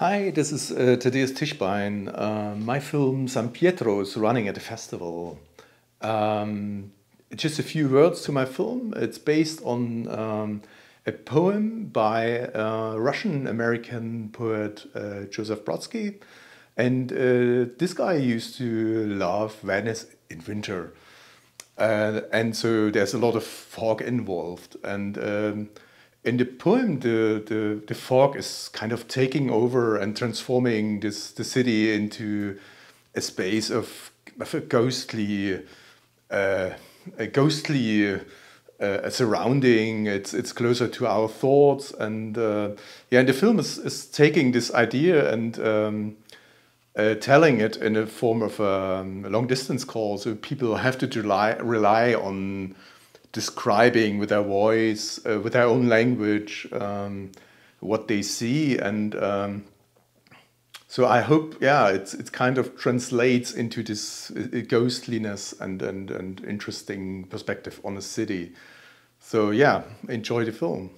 Hi, this is uh, Thadeusz Tischbein. Uh, my film San Pietro is running at a festival. Um, just a few words to my film. It's based on um, a poem by uh, Russian American poet uh, Joseph Brodsky. And uh, this guy used to love Venice in winter. Uh, and so there's a lot of fog involved. And um, in the poem, the, the, the fog is kind of taking over and transforming this the city into a space of, of a ghostly, uh, a ghostly uh, surrounding. It's it's closer to our thoughts, and uh, yeah, and the film is, is taking this idea and um, uh, telling it in a form of um, a long distance call. So people have to rely rely on describing with their voice, uh, with their own language, um, what they see, and um, so I hope, yeah, it's it kind of translates into this uh, ghostliness and and and interesting perspective on the city. So yeah, enjoy the film.